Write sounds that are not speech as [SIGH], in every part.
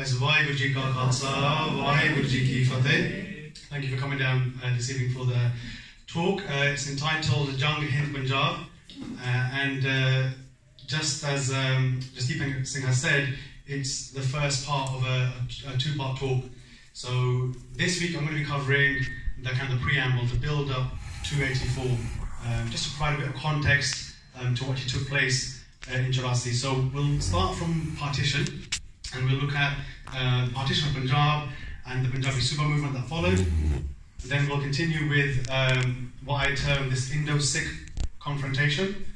As Vaheguru Ji Ka Khalsa, Vaheguru Ji Ki Fateh. Thank you for coming down uh, this evening for the talk. Uh, it's entitled Jang Hind Punjab. Uh, and uh, just as um, Jasdeep Singh has said, it's the first part of a, a two-part talk. So this week I'm going to be covering the kind of preamble, the build-up to 84, um, just to provide a bit of context um, to what took place uh, in Chaurasi. So we'll start from partition, and we'll look at uh, the partition of Punjab and the Punjabi Suba movement that followed. Then we'll continue with um, what I term this Indo-Sikh confrontation,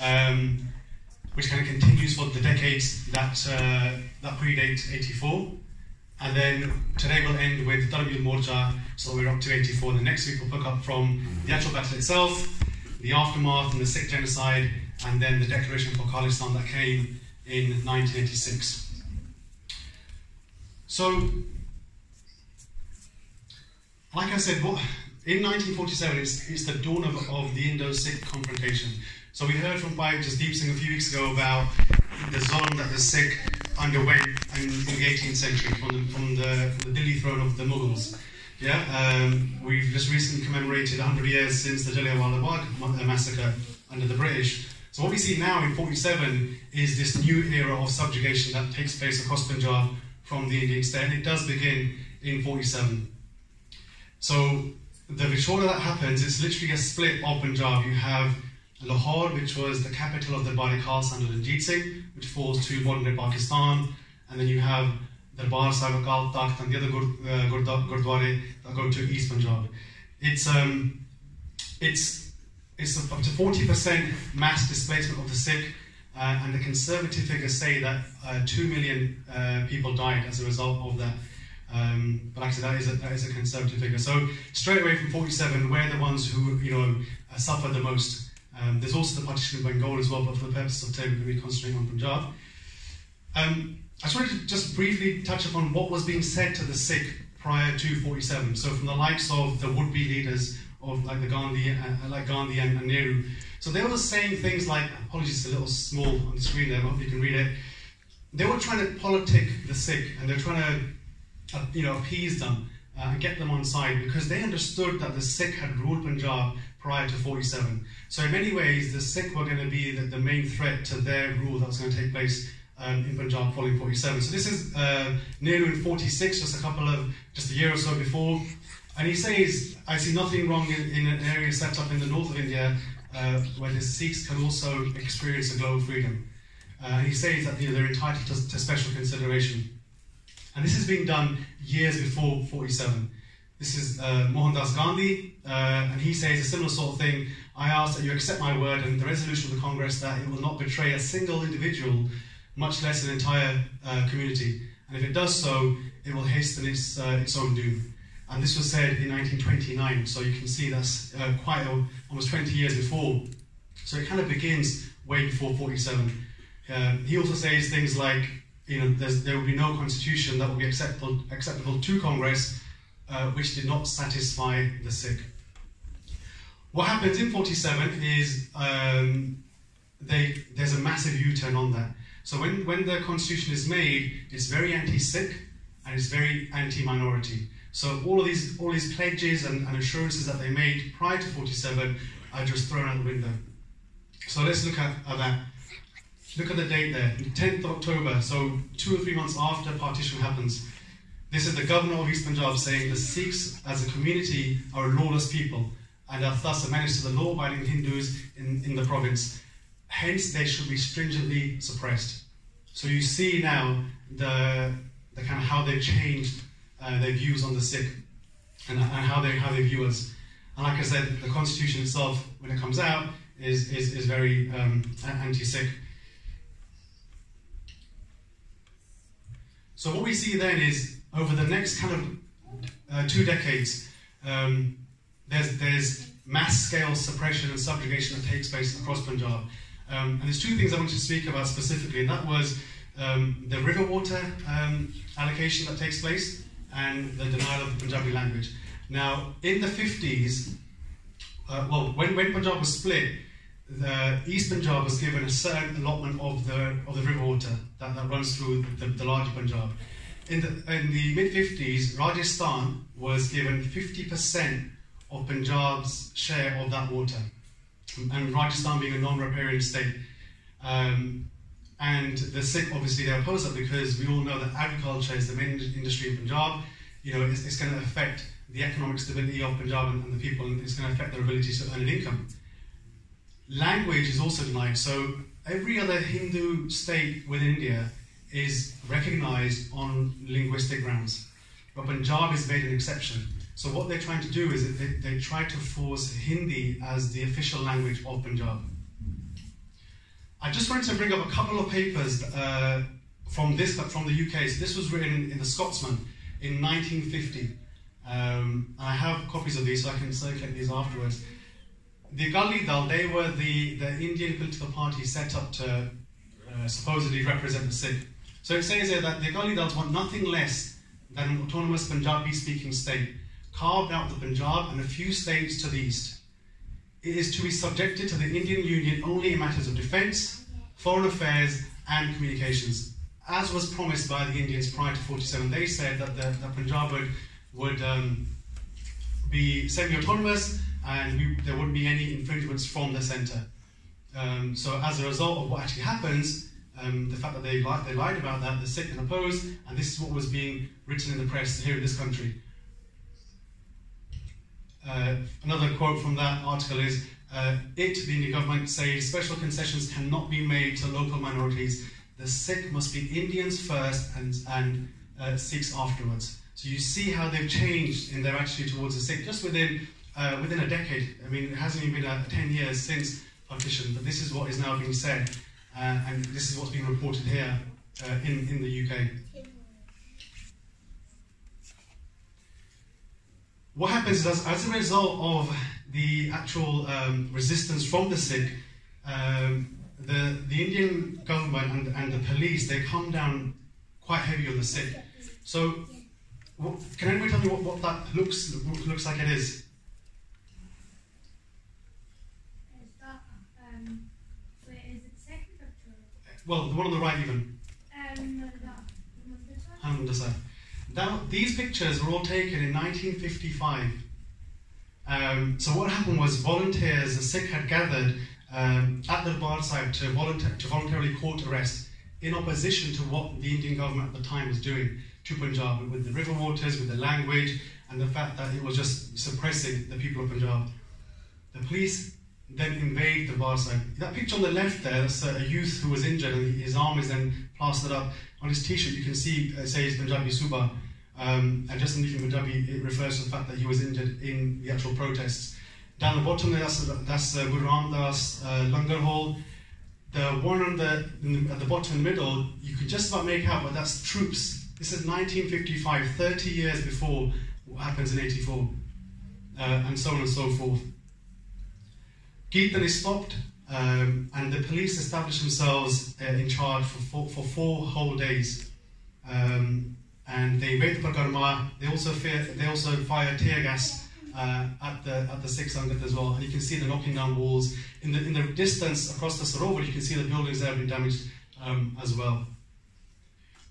um, which kind of continues for the decades that uh, that predate 84. And then today we'll end with Dharam Yudh Morcha, so we're up to 84. And the next week we'll pick up from the actual battle itself, the aftermath and the Sikh genocide, and then the declaration for Khalistan that came in 1986. So, like I said, what, in 1947, it's, it's the dawn of, of the Indo-Sikh confrontation. So we heard from Bhai Jasdeep Singh a few weeks ago about the zulm that the Sikh underwent in, in the 18th century from the, from the, the Delhi throne of the Mughals. Yeah, um, we've just recently commemorated 100 years since the Jallianwala Bagh massacre under the British. So what we see now in 47 is this new era of subjugation that takes place across Punjab from the Indian state, and it does begin in 47. So the Vichora that happens, it's literally a split of Punjab. You have Lahore, which was the capital of the Bari Khas under Ranjit Singh, which falls to modern day Pakistan, and then you have Darbar Sahib Akal Takht and the other uh, Gurdwara that go to East Punjab. It's um, it's it's up to 40% mass displacement of the Sikh, uh, and the conservative figures say that uh, 2 million uh, people died as a result of that. Um, but actually, that is, a, that is a conservative figure. So straight away from 47, we're the ones who you know uh, suffer the most. Um, there's also the partition of Bengal as well, but for the purposes of today, we're going to be concentrating on Punjab. Um, I just wanted to just briefly touch upon what was being said to the Sikh prior to 47. So from the likes of the would-be leaders of like the Gandhi, uh, like Gandhi and, and, Nehru. So they were saying things like, apologies, it's a little small on the screen there, hope you can read it. They were trying to politic the Sikh and they're trying to, uh, you know, appease them uh, and get them on side because they understood that the Sikh had ruled Punjab prior to 47. So in many ways, the Sikh were going to be the, the main threat to their rule that was going to take place um, in Punjab following 47. So this is uh, Nehru in 46, just a couple of, just a year or so before. And he says, I see nothing wrong in, in an area set up in the north of India uh, where the Sikhs can also experience a global freedom. Uh, he says that you know, they're entitled to, to, special consideration. And this is being done years before 47. This is uh, Mohandas Gandhi, uh, and he says a similar sort of thing. I ask that you accept my word and the resolution of the Congress that it will not betray a single individual, much less an entire uh, community. And if it does so, it will hasten its, its own doom. And this was said in 1929, so you can see that's quite a, almost 20 years before. So it kind of begins way before 47. Um, he also says things like, you know, there will be no constitution that will be acceptable, acceptable to Congress uh, which did not satisfy the Sikh. What happens in 47 is um, they, there's a massive U-turn on that. So when, when the constitution is made, it's very anti-Sikh and it's very anti-minority. So all of these, all these pledges and, and assurances that they made prior to 47 are just thrown out the window. So let's look at, at that. Look at the date there, 10th of October, so two or three months after partition happens. This is the governor of East Punjab saying the Sikhs as a community are a lawless people and are thus a menace to the law abiding Hindus in, in the province. Hence, they should be stringently suppressed. So you see now the, the kind of how they've changed uh, their views on the Sikh and, and, how they how they view us. And like I said, the constitution itself, when it comes out, is is, is very um, anti-Sikh. So what we see then is over the next kind of uh, two decades, um, there's there's mass scale suppression and subjugation that takes place across Punjab. Um, and there's two things I want to speak about specifically, and that was um, the river water um, allocation that takes place and the denial of the Punjabi language. Now, in the 50s, uh, well, when, when Punjab was split, the East Punjab was given a certain allotment of the of the river water that, that runs through the, the larger Punjab. in the, in the mid 50s, Rajasthan was given 50% of Punjab's share of that water, and Rajasthan being a non riparian state. Um, and the Sikh obviously they oppose that because we all know that agriculture is the main industry in Punjab. You know, it's, it's going to affect the economic stability of Punjab and, and the people, and it's going to affect their ability to earn an income. Language is also denied. So every other Hindu state within India is recognized on linguistic grounds, but Punjab is made an exception. So what they're trying to do is they, they try to force Hindi as the official language of Punjab. I just wanted to bring up a couple of papers uh, from this from the UK. So this was written in the Scotsman in 1950. Um, I have copies of these, so I can circulate these afterwards. The Akali Dal, they were the, the Indian political party set up to uh, supposedly represent the Sikh. So it says here that the Akali Dals want nothing less than an autonomous Punjabi-speaking state, carved out the Punjab and a few states to the east. It is to be subjected to the Indian Union only in matters of defence, foreign affairs, and communications. As was promised by the Indians prior to 47, they said that the, Punjab would, would um, be semi-autonomous and we, there wouldn't be any infringements from the centre. Um, so as a result of what actually happens, um, the fact that they lied, they lied about that, the Sikh and opposed, and this is what was being written in the press here in this country. Uh, another quote from that article is uh, It, the Indian government, says special concessions cannot be made to local minorities. The Sikh must be Indians first and, and uh, Sikhs afterwards. So you see how they've changed in their attitude towards the Sikh just within, uh, within a decade. I mean, it hasn't even been 10 years since partition, but this is what is now being said, uh, and this is what's being reported here uh, in, in the UK. What happens is, as a result of the actual um, resistance from the Sikh, um, the, the Indian government and, and the police, they come down quite heavy on the Sikh. So, what, can anyone tell me what, what that looks, looks like it is? Um, well, the one on the right even. Um, Um, this one. Now, these pictures were all taken in 1955. Um, so what happened was volunteers, the Sikh had gathered um, at Darbar Sahib to, volunteer, to voluntarily court arrest in opposition to what the Indian government at the time was doing to Punjab with the river waters, with the language, and the fact that it was just suppressing the people of Punjab. The police then invade Darbar Sahib. That picture on the left there, that's a youth who was injured and his arm is then plastered up. On his t-shirt you can see it says Punjabi Suba. Um, and just underneath Punjabi it refers to the fact that he was injured in the actual protests. Down the bottom there, that's, that's uh, Guru Ramdas uh, Langar Hall. The one on the, the, at the bottom in the middle, you can just about make out, but that's troops. This is 1955, 30 years before what happens in 84, uh, and so on and so forth. Kirtan is stopped, um, and the police establish themselves uh, in charge for four, for four whole days. Um, and they invade the. They also fear, they also fire tear gas uh, at the at the Sikh Sangat as well. And you can see the knocking down walls in the in the distance across the Sarovar. You can see the buildings there have been damaged um, as well.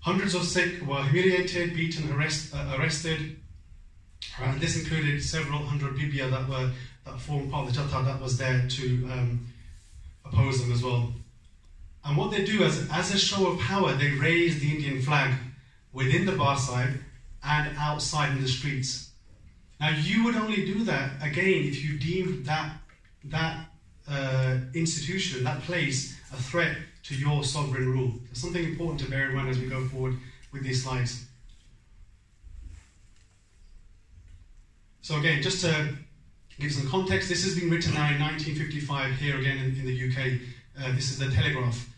Hundreds of Sikh were humiliated, beaten, arrest, uh, arrested. And this included several hundred Bibia that were that formed part of the Jatha that was there to um, oppose them as well. And what they do as, as a show of power, they raise the Indian flag within Darbar Sahib and outside in the streets. Now, you would only do that again if you deemed that that uh, institution, that place, a threat to your sovereign rule. There's something important to bear in mind as we go forward with these slides. So again, just to give some context, this has been written now in 1955 here again in, in the UK. Uh, this is the Telegraph.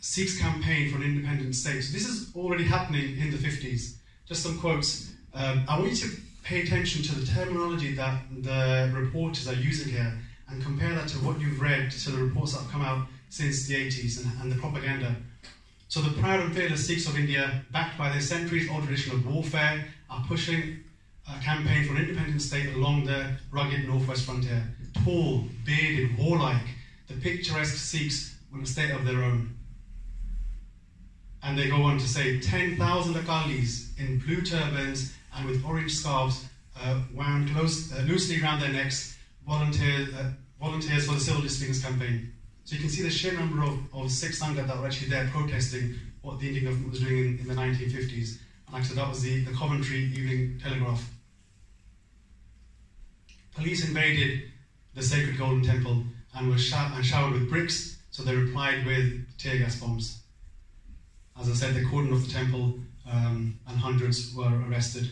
Sikhs campaign for an independent state. So this is already happening in the 50s. Just some quotes. Um, I want you to pay attention to the terminology that the reporters are using here and compare that to what you've read to the reports that have come out since the 80s and, and the propaganda. So the proud and fearless Sikhs of India, backed by their centuries-old tradition of warfare, are pushing campaign for an independent state along the rugged northwest frontier. Tall, bearded, warlike, the picturesque Sikhs want a state of their own. And they go on to say 10,000 Akalis in blue turbans and with orange scarves uh, wound close, uh, loosely around their necks, volunteer, uh, volunteers for the civil disobedience campaign. So you can see the sheer number of, of Sikh Sangat that were actually there protesting what the Indian government was doing in, in the 1950s. And actually, that was the, the Coventry Evening Telegraph. Police invaded the sacred Golden Temple and were and showered with bricks, so they replied with tear gas bombs. As I said, they cordoned off the temple um, and hundreds were arrested.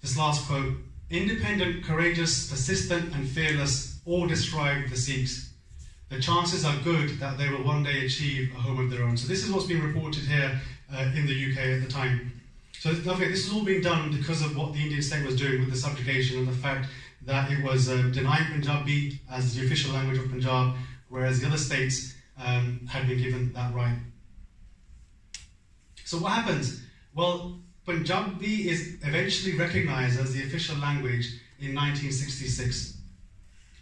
This last quote independent, courageous, persistent, and fearless all describe the Sikhs. The chances are good that they will one day achieve a home of their own. So, this is what's being reported here uh, in the UK at the time. So, okay, this is all being done because of what the Indian state was doing with the subjugation and the fact that it was um, denying Punjabi as the official language of Punjab, whereas the other states um, had been given that right. So, what happens? Well, Punjabi is eventually recognized as the official language in 1966,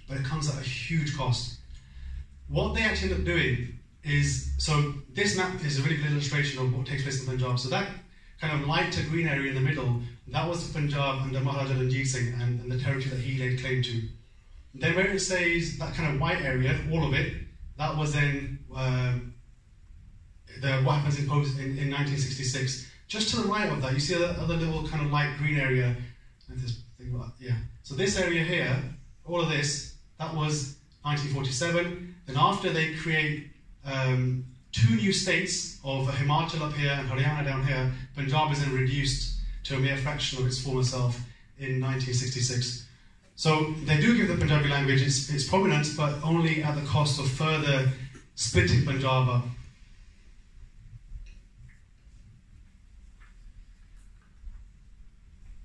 but it comes at a huge cost. What they actually end up doing is so this map is a really good illustration of what takes place in Punjab. So that kind of light to green area in the middle, that was Punjab under Maharaja Ranjit Singh and, and, the territory that he laid claim to. Then where it says that kind of white area, all of it, that was then uh, the what happens in, post, in, in 1966. Just to the right of that, you see the other little kind of light green area. Yeah. So this area here, all of this, that was 1947. Then after they create um, two new states of Himachal up here and Haryana down here, Punjab is then reduced to a mere fraction of its former self in 1966. So they do give the Punjabi language its, its prominence, but only at the cost of further splitting Punjab up.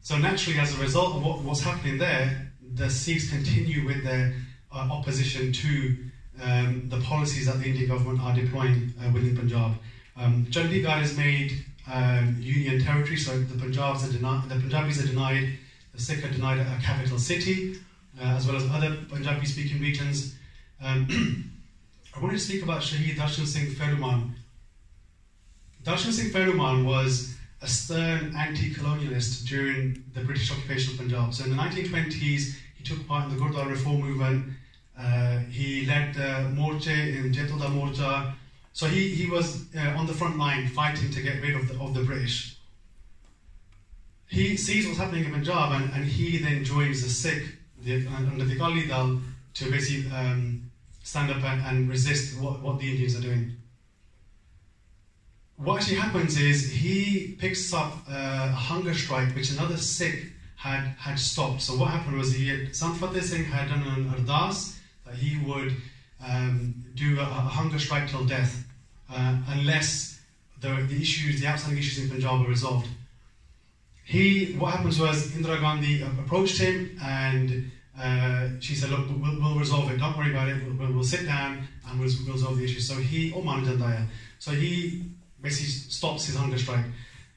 So naturally, as a result of what, what's happening there, the Sikhs continue with their uh, opposition to um, the policies that the Indian government are deploying uh, within Punjab. Um, Chandigarh is made um, union territory, so the Punjabis are denied, the Punjabis are denied, the Sikh are denied a capital city, uh, as well as other Punjabi-speaking regions. Um, [CLEARS THROAT] I wanted to speak about Shahid Darshan Singh Pheruman. Darshan Singh Pheruman was a stern anti-colonialist during the British occupation of Punjab. So in the 1920s, he took part in the Gurdwara reform movement. Uh, he led the Morche in Jetulda Morcha. So he, he was uh, on the front line fighting to get rid of the, of the British. He sees what's happening in Punjab and, and he then joins the Sikh the, under the Akali Dal to basically um, stand up and, and resist what, what the Indians are doing what actually happens is he picks up a hunger strike which another Sikh had, had stopped. So what happened was he had, Sant Fateh Singh had done an ardas he would um, do a, a, hunger strike till death uh, unless the, the issues, the outstanding issues in Punjab were resolved. He, what happens was Indira Gandhi approached him and uh, she said, look, we'll, we'll, resolve it, don't worry about it, we'll, we'll sit down and we'll, we'll resolve the issue. So he, oh man, so he basically stops his hunger strike.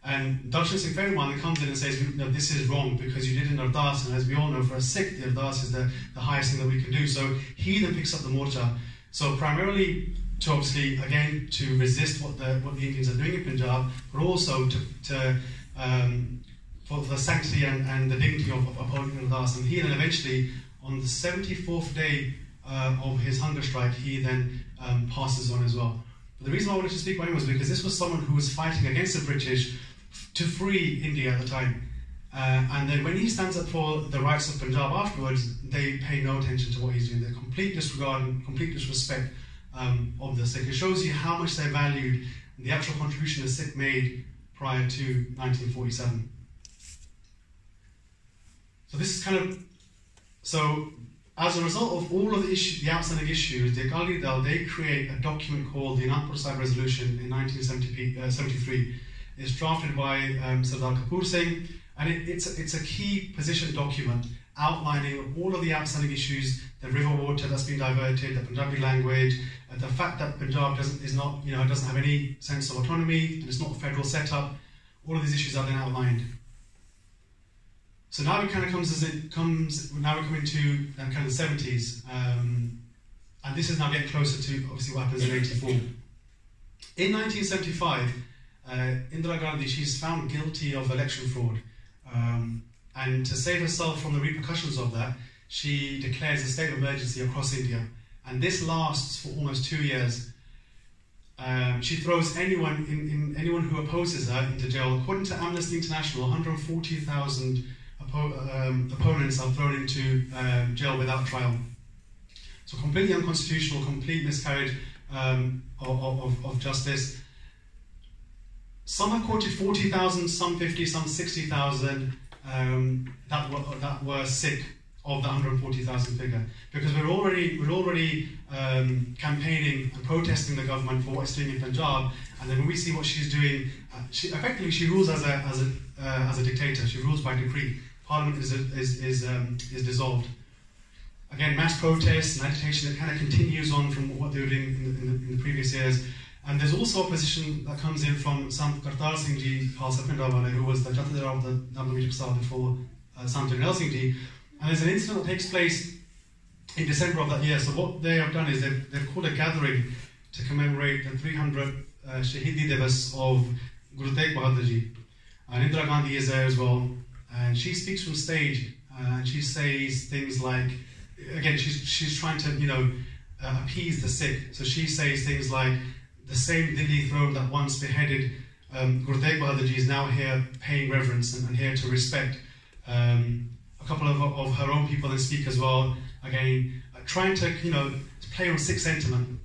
And Darshan Singh Pheruman comes in and says, no, this is wrong because you did an ardas, and as we all know, for a Sikh, the ardas is the, the highest thing that we can do. So he then picks up the mortar. So primarily to obviously, again, to resist what the, what the Indians are doing in Punjab, but also to, to um, for the sanctity and, and the dignity of, of upholding ardas. And he then eventually, on the 74th day uh, of his hunger strike, he then um, passes on as well. But the reason I wanted to speak about him was because this was someone who was fighting against the British to free India at the time. Uh, and then when he stands up for the rights of Punjab afterwards, they pay no attention to what he's doing. They're complete disregard and complete disrespect um, of the Sikh. It shows you how much they valued the actual contribution the Sikh made prior to 1947. So this is kind of so as a result of all of the, issue, the outstanding issues, the Akali Dal, they create a document called the Anandpur Sahib Resolution in 1973. It's drafted by um, Sardar Kapoor Singh, and it, it's, a, it's a key position document outlining all of the outstanding issues, the river water that's been diverted, the Punjabi language, uh, the fact that Punjab doesn't, is not, you know, doesn't have any sense of autonomy, and it's not a federal setup. All of these issues are then outlined. So now it kind of comes as it comes. Now we're coming to uh, kind of the 70s, um, and this is now getting closer to obviously what happens in '84. In 1975, uh, Indira Gandhi, she's found guilty of election fraud. Um, and to save herself from the repercussions of that, she declares a state of emergency across India. And this lasts for almost two years. Um, she throws anyone in, in, anyone who opposes her into jail. According to Amnesty International, 140,000 oppo- um, opponents are thrown into um, jail without trial. So completely unconstitutional, complete miscarriage um, of, of, of justice. Some have quoted 40,000, some 50, some 60,000 um, that, were, that were Sikh of the 140,000 figure because we're already we're already um, campaigning and protesting the government for what it's doing in Punjab, and then when we see what she's doing, uh, she, effectively she rules as a as a uh, as a dictator. She rules by decree. Parliament is is is, um, is dissolved. Again, mass protests and agitation that kind of continues on from what they were doing in the, in the, in the previous years. And there's also opposition that comes in from Sant Kartar Singh Ji Khalsa who was the Jathedar of the Damdami Taksal before uh, Sant Singh Ji. And there's an incident that takes place in December of that year. So what they have done is they've, they've called a gathering to commemorate the 300 uh, Shahidi Divas of Guru Tegh Bahadur Ji. And Indira Gandhi is there as well. And she speaks from stage uh, and she says things like, again, she's, she's trying to, you know, uh, appease the Sikh. So she says things like, the same Delhi throne that once beheaded um, Guru Tegh Bahadur Ji is now here paying reverence and, and here to respect. Um, a couple of, of her own people then speak as well. Again, uh, trying to you know to play on Sikh sentiment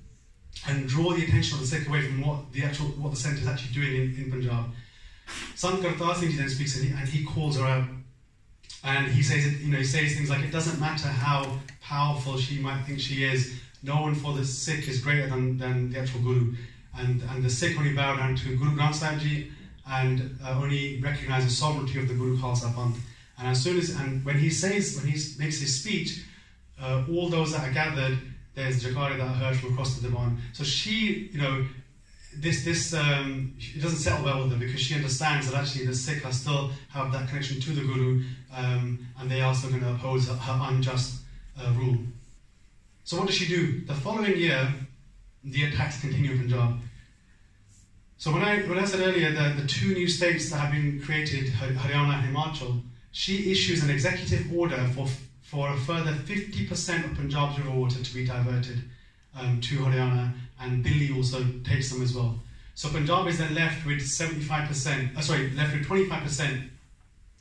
and draw the attention of the Sikh away from what the actual what the centre is actually doing in, in Punjab. Sant Kartar Singh then speaks and he, and he calls her out, and he says you know he says things like it doesn't matter how powerful she might think she is. No one for the Sikh is greater than, than the actual Guru, and and the Sikh only bow down to Guru Granth Sahib Ji and uh, only recognise the sovereignty of the Guru Khalsa Panth. And as soon as, and when he says, when he makes his speech, uh, all those that are gathered, there's Jaikare that are heard from across the Divan. So she, you know, this, this, um, it doesn't settle well with her because she understands that actually the Sikh are still have that connection to the Guru um, and they are still going to oppose her, her unjust uh, rule. So what does she do? The following year, the attacks continue in Punjab. So when I, when I said earlier that the two new states that have been created, Haryana and Himachal, she issues an executive order for, for a further 50% of Punjab's river water to be diverted um, to Haryana, and Delhi also takes some as well. So Punjab is then left with 75%, uh, sorry, left with 25%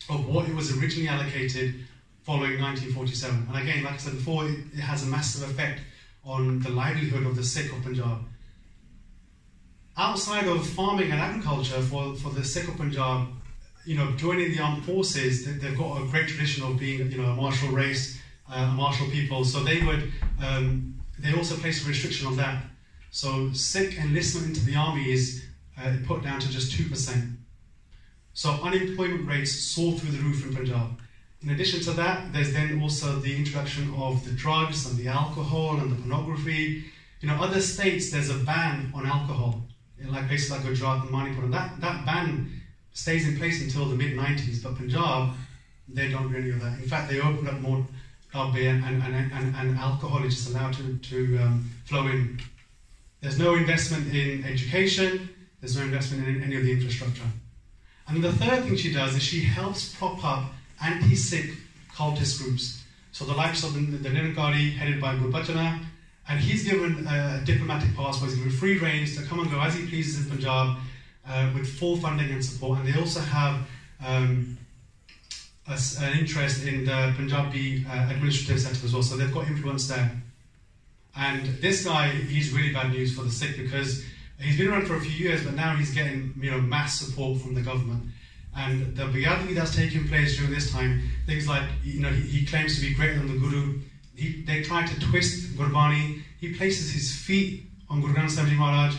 of what it was originally allocated following 1947. And again, like I said before, it, it has a massive effect on the livelihood of the Sikh of Punjab. Outside of farming and agriculture, for, for the Sikh of Punjab, you know, joining the armed forces, they've got a great tradition of being, you know, a martial race, uh, a martial people. So they would, um, they also place a restriction on that. So Sikh enlistment into the army is uh, put down to just 2%. So unemployment rates soar through the roof in Punjab. In addition to that, there's then also the introduction of the drugs and the alcohol and the pornography. You know, other states, there's a ban on alcohol, like places like Gujarat and Manipur. And that, that ban stays in place until the mid 90s, but Punjab, they don't do any of that. In fact, they opened up more club and, and, and, and, alcohol is just allowed to, to um, flow in. There's no investment in education, there's no investment in any of the infrastructure. And the third thing she does is she helps prop up anti Sikh cultist groups. So the likes of the, Nirankari, headed by Gurbachana, and he's given a diplomatic passport, he's given free reigns to come and go as he pleases in Punjab uh, with full funding and support. And they also have um, a, an interest in the Punjabi uh, administrative sector as well, so they've got influence there. And this guy, he's really bad news for the Sikh because he's been around for a few years, but now he's getting you know mass support from the government. And the reality that's taking place during this time, things like you know he, he claims to be greater than the Guru. He, they try to twist Gurbani. He places his feet on Guru Granth Sahib Maharaj.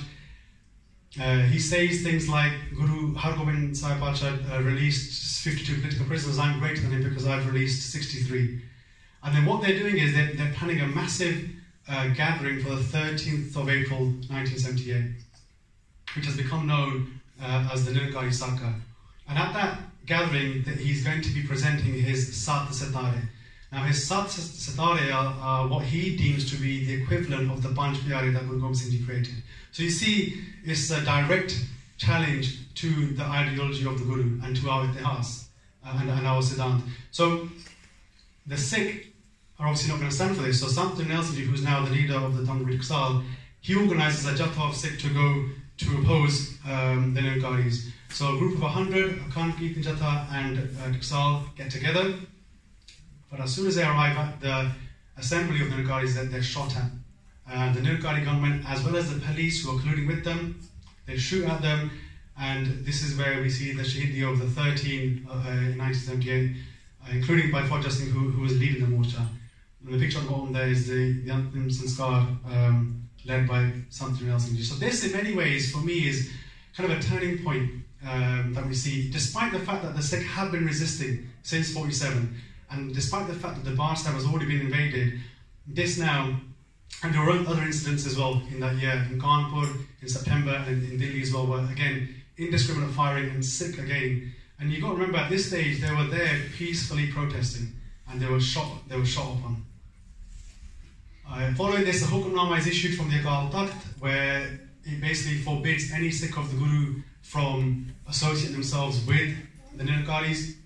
Uh, he says things like Guru Hargobind Sahib Pacha uh, released 52 political prisoners. I'm greater than him because I've released 63. And then what they're doing is they're, they're planning a massive uh, gathering for the 13th of April 1978, which has become known uh, as the Nirankari Saka. And at that gathering, he's going to be presenting his Sat Sitare. Now, his Sat Sitare are, what he deems to be the equivalent of the Panch Pyare that Guru Gobind Singh created. So you see, it's a direct challenge to the ideology of the Guru and to our itihas uh, and, and our Siddhant. So the Sikh are obviously not going to stand for this. So Sant Nelsonji, who's now the leader of the Damdami Taksal, he organizes a Jatha of Sikh to go to oppose um, the Nirankaris. So a group of 100, Akhand Kirtan Jatha and uh, get together. But as soon as they arrive at the assembly of the Nirankaris, they're, they're shot at. Uh, the Nirankari government, as well as the police who are colluding with them, they shoot at them. And this is where we see the Shahidi of the 13 uh, in 1978, uh, including Bhai Fauja Singh, who, who was leading the Morcha. And the picture on the bottom there is the, the Antim Sanskar um, led by something else. So this, in many ways, for me, is kind of a turning point um, that we see, despite the fact that the Sikh have been resisting since 47, and despite the fact that the Bar has already been invaded, this now, and there were other incidents as well in that year, in Kanpur, in September, and in Delhi as well, where again, indiscriminate firing and Sikh again. And you've got to remember, at this stage, they were there peacefully protesting, and they were shot, they were shot upon. Uh, following this, the Hukamnama is issued from the Akal Takht, where it basically forbids any Sikh of the Guru from associating themselves with the Nirankaris.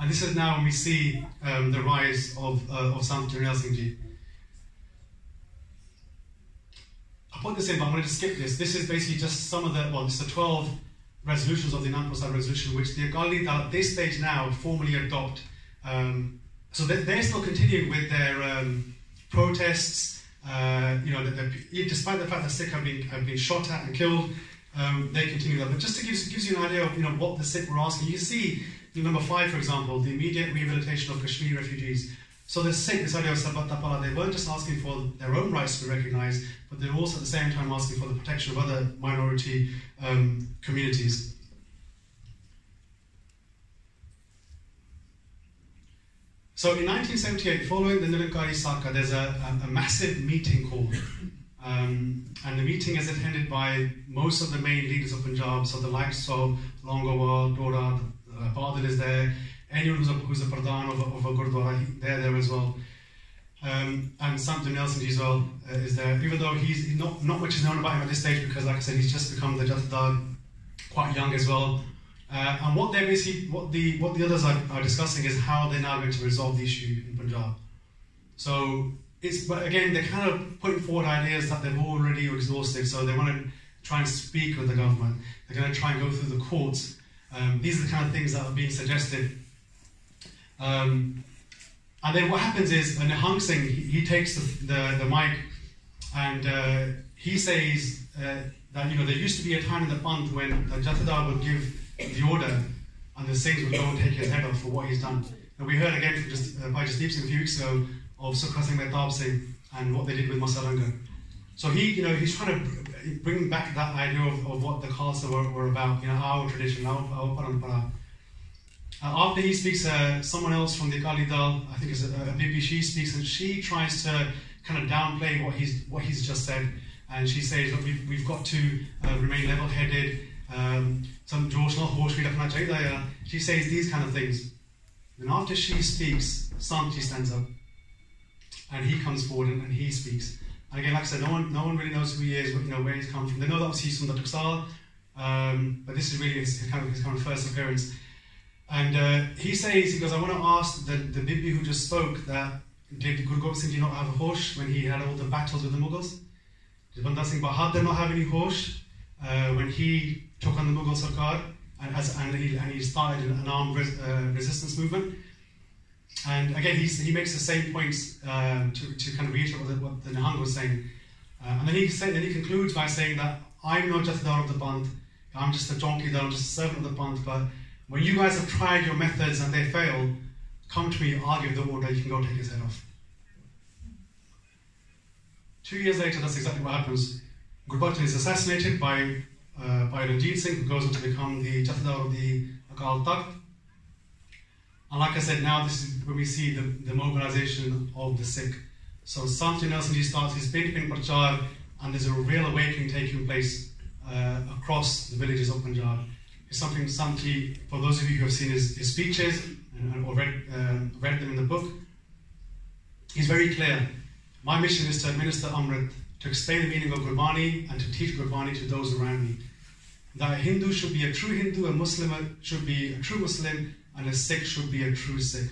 And this is now when we see um, the rise of, uh, of Sant Singh I put this in, but I'm going to skip this. This is basically just some of the, well, it's the 12 resolutions of the Anand resolution, which the Akali at this stage now formally adopt. Um, so they're, they're, still continuing with their um, protests. Uh, you know, despite the fact that Sikh have been, have been shot at and killed, um, they continue that. But just to give gives you an idea of you know what the Sikh were asking, you see number five, for example, the immediate rehabilitation of Kashmiri refugees. So the Sikh, this idea of Sabat they weren't just asking for their own rights to be recognised, but they're also at the same time asking for the protection of other minority um, communities. So in 1978, following the Nirankari Saka, there's a, a, a massive meeting called. Um, and the meeting is attended by most of the main leaders of Punjab, so the likes of Longowal, Tohra, uh, Badal is there, anyone who's a, who's a pradhan of a, of a Gurdwara, they're there as well. Um, and Sant Nelson as well uh, is there, even though he's not, not much is known about him at this stage because, like I said, he's just become the Jathadar, quite young as well. Uh, and what they basically, what the what the others are, are, discussing is how they're now going to resolve the issue in Punjab. So it's, but again, they're kind of putting forward ideas that they've already exhausted. So they want to try and speak with the government. They're going to try and go through the courts. Um, these are the kind of things that are being suggested. Um, and then what happens is, and Hang Singh, he, he takes the, the, the, mic and uh, he says uh, that, you know, there used to be a time in the Panth when the Jathadar would give the order, and the Singhs would go and take his head off for what he's done. And we heard again from just, uh, Bhai Jasdeep Singh a few weeks ago of Singh Mehtab Singh and what they did with Massa Ranghar. So he, you know, he's trying to bring back that idea of, of what the Khalsa were, were, about, you know, our tradition, our, our parampara. Uh, after he speaks, uh, someone else from the Akali Dal, I think it's a, a Bibi, she speaks and she tries to kind of downplay what he's what he's just said, and she says, look, we've, we've got to uh, remain level-headed um, some Josh Hosh She says these kind of things. And after she speaks, Santji stands up and he comes forward and, and, he speaks. And again, like I said, no one, no one really knows who he is, you know, where he's come from. They know that obviously he's from the Taksal, um, but this is really his, his, kind of, his kind of first appearance. And uh, he says, he goes, I want to ask the, the Bibi who just spoke that did Guru Gobind Singh not have a horse when he had all the battles with the Mughals? Did Banda Singh Bahadur not have any horse uh, when he took on the Mughal Sarkar and, and, he, and he started an armed res, uh, resistance movement. And again, he makes the same points uh, to, to kind of reiterate what the, Nihang was saying. Uh, and then he, say, then he concludes by saying that I'm not just the Dar of the Panth, I'm just a donkey, I'm just a servant of the Panth, but when you guys have tried your methods and they fail, come to me, I'll give the order, you can go take his head off. Two years later, that's exactly what happens. Gurbacharan is assassinated by uh, by Ranjit Singh, who goes on to become the Jathadar of the Akal Takht. And like I said, now this is when we see the, the mobilization of the Sikh. So Sant Nelson starts his Pind Pind Prachar, and there's a real awakening taking place uh, across the villages of Punjab. It's something Santi, for those of you who have seen his, his speeches and, or read, uh, read them in the book, he's very clear. My mission is to administer Amrit to explain the meaning of Gurbani and to teach Gurbani to those around me. That a Hindu should be a true Hindu, a Muslim should be a true Muslim, and a Sikh should be a true Sikh.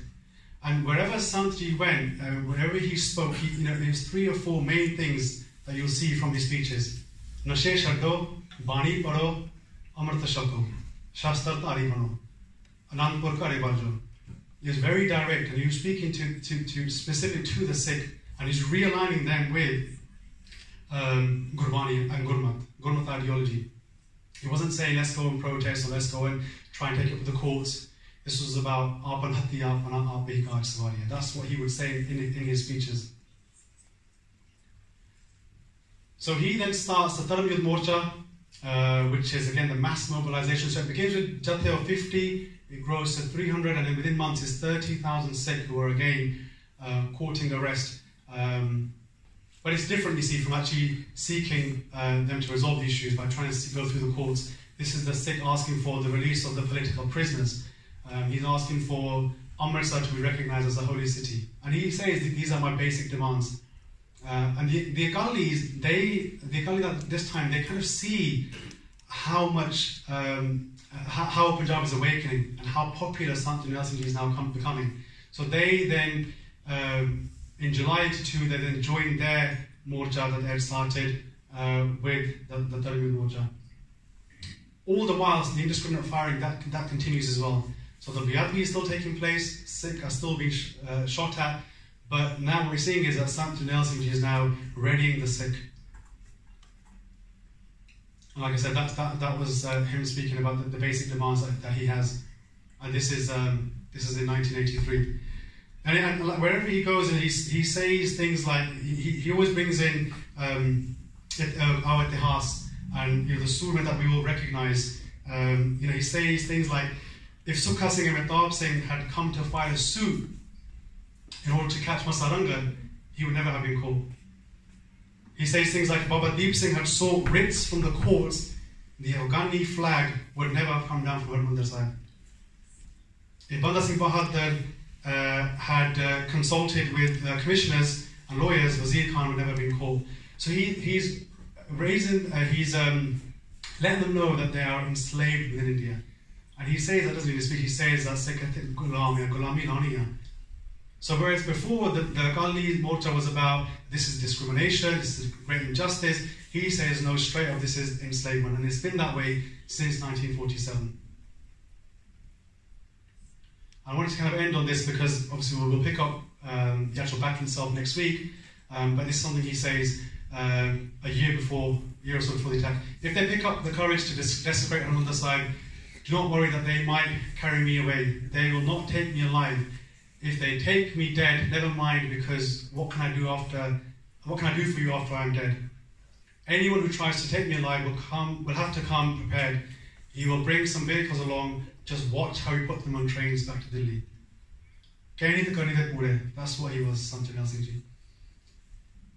And wherever Santji went, uh, wherever he spoke, he, you know, there's three or four main things that you'll see from his speeches. Nashe Shaddo, Bani Paro, Shako, Shastar Tari Bano, Anandpur Kare Bajo. He very direct and he was speaking to, to, to specific to the Sikh and he's realigning them with um, Gurbani and Gurmat, Gurmat ideology. He wasn't saying let's go and protest or let's go and try and take it to the courts. This was about Apan Hatya, Apan That's what he would say in, in his speeches. So he then starts the Dharam Yudh Morcha, uh, which is again the mass mobilization. So it begins with Jathe of 50, it grows to 300, and then within months it's 30,000 Sikh who are again uh, courting arrest. Um, but it's different, you see, from actually seeking uh, them to resolve the issues by trying to go through the courts. This is the Sikh asking for the release of the political prisoners. Um, he's asking for Amritsar to be recognized as a holy city. And he says these are my basic demands. Uh, and the, the Akalis, they, the Akalis at this time, they kind of see how much, um, how, how Punjab is awakening and how popular Sant Jarnail is now come, becoming. So they then, um, in July 82, they then joined their morcha that they had started uh, with the, the Dharam Yudh Morcha. All the while, the indiscriminate firing, that, that continues as well. So the Biadbi is still taking place, Sikh are still being sh- uh, shot at, but now what we're seeing is that Jarnail Singh is now readying the Sikh. And like I said, that, that, that was uh, him speaking about the, the basic demands that, that, he has. And this is, um, this is in 1983. And, and, wherever he goes, and he, he says things like, he, he always brings in um, uh, our Itihas and you know, the surah that we will recognize. Um, you know, he says things like, if Sukha Singh and Mehtab Singh had come to file a suit in order to catch Massa Ranghar, he would never have been caught. He says things like Baba Deep Singh had sought writs from the courts, the Afghani flag would never have come down from Harmandir Sahib. If Banda Singh Bahadur uh, had uh, consulted with uh, commissioners and lawyers, Wazir Khan would never have been called. So he, he's raising, uh, he's um, letting them know that they are enslaved within India. And he says, that doesn't mean to speak, he says that Gulami, Gulami Laniya. So whereas before the, the Akali Morcha was about this is discrimination, this is great injustice, he says no, straight up this is enslavement. And it's been that way since 1947. I wanted to kind of end on this because obviously we'll, pick up um, the actual battle itself next week, um, but this is something he says um, a year before, a year or so before the attack. If they pick up the courage to desecrate Harmandir Sahib, do not worry that they might carry me away. They will not take me alive. If they take me dead, never mind, because what can I do after? What can I do for you after I'm dead? Anyone who tries to take me alive will come, will have to come prepared. He will bring some vehicles along. Just watch how he put them on trains back to Delhi. That's what he was, Jarnail Singh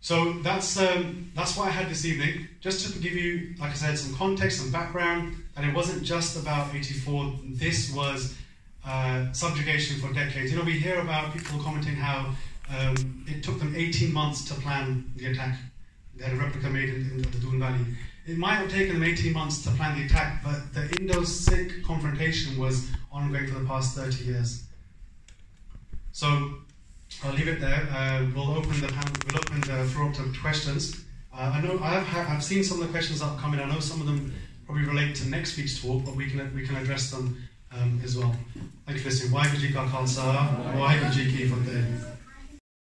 so that's um, that's what I had this evening, just to give you, like I said, some context, some background. And it wasn't just about 84. This was uh, subjugation for decades. You know, we hear about people commenting how um, it took them 18 months to plan the attack. They had a replica made in, in the Doon Valley. It might have taken them 18 months to plan the attack, but the Indo-Sikh confrontation was ongoing for the past 30 years. So I'll leave it there. Uh, we'll open the panel, we'll open the floor up to questions. Uh, I know I've, I've seen some of the questions that have come in. I know some of them probably relate to next week's talk, but we can we can address them um, as well. Thank you for listening. Waheguru Ji Ka Khalsa, Waheguru Ji Ki Fateh.